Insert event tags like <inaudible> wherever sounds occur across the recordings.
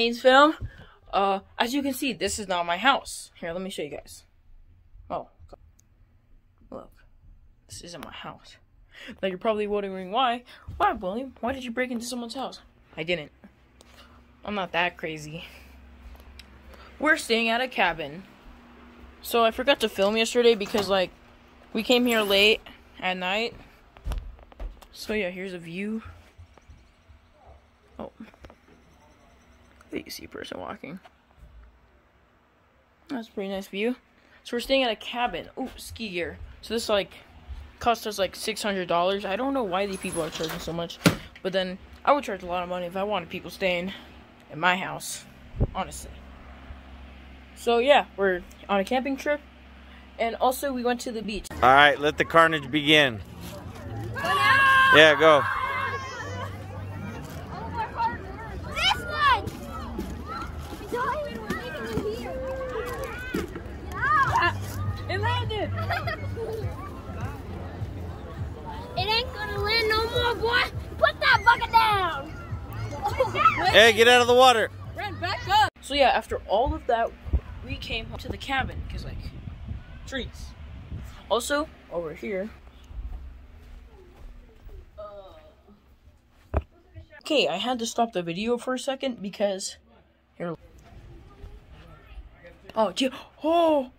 Please film. Uh, as you can see, this is not my house. Here, let me show you guys. Oh, look. This isn't my house. Now you're probably wondering why. Why, William? Why did you break into someone's house? I didn't. I'm not that crazy. We're staying at a cabin. So I forgot to film yesterday because, like, we came here late at night. So yeah, here's a view. Oh. I think you see a person walking. That's a pretty nice view. So we're staying at a cabin. Oh, ski gear. So this like cost us like six hundred dollars. I don't know why these people are charging so much, but then I would charge a lot of money if I wanted people staying in my house, honestly. So yeah, we're on a camping trip, and also we went to the beach. All right, let the carnage begin. Yeah, go. This one! It's not even landing in here. Get out! It landed. It ain't gonna land no more, boy. Put that bucket down. Hey, get out of the water. Back up. So yeah, after all of that, we came to the cabin because like trees. Also over here. Okay, I had to stop the video for a second because here. Oh, gee, oh.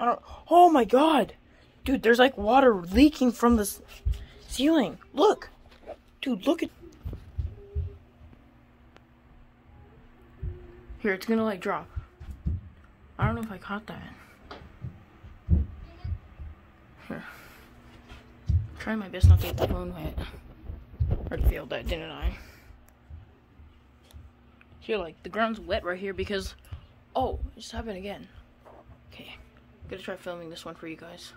I don't. Oh my god, dude! There's like water leaking from the s- ceiling. Look, dude. Look at. Here, it's gonna like drop. I don't know if I caught that. Here. Trying my best not to get the phone wet. I failed that, didn't I? Here, like, the ground's wet right here because. Oh, it just happened again. Okay. Gonna try filming this one for you guys.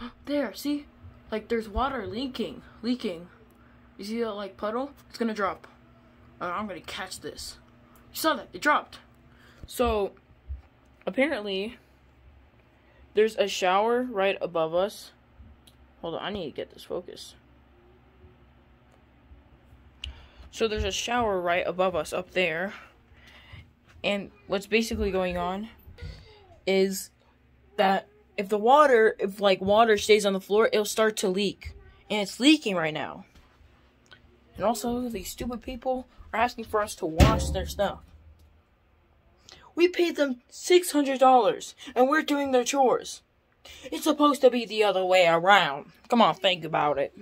<gasps> There, see? Like, there's water leaking. Leaking. You see that, like, puddle? It's gonna drop. Uh, I'm gonna catch this. You saw that? It dropped. So, apparently, there's a shower right above us. Hold on, I need to get this focus. So there's a shower right above us up there. And what's basically going on is that if the water, if like water stays on the floor, it'll start to leak. And it's leaking right now. And also, these stupid people are asking for us to wash their stuff. We paid them $600 and we're doing their chores. It's supposed to be the other way around. Come on, think about it.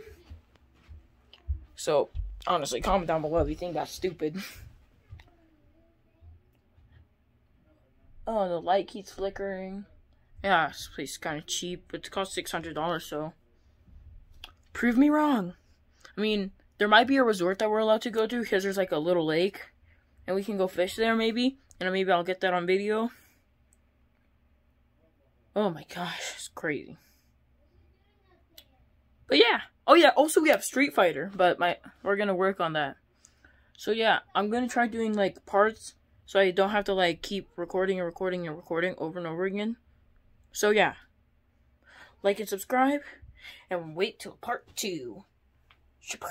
So, honestly, comment down below if you think that's stupid. <laughs> oh, the light keeps flickering. Yeah, this place is kind of cheap, it costs $600, so. Prove me wrong. I mean, there might be a resort that we're allowed to go to because there's like a little lake and we can go fish there maybe and maybe I'll get that on video. Oh my gosh, it's crazy. But yeah. Oh yeah, also we have Street Fighter, but my we're to work on that. So yeah, I'm to try doing like parts so I don't have to like keep recording and recording and recording over and over again. So yeah. Like and subscribe and wait till part 2. Shaboom.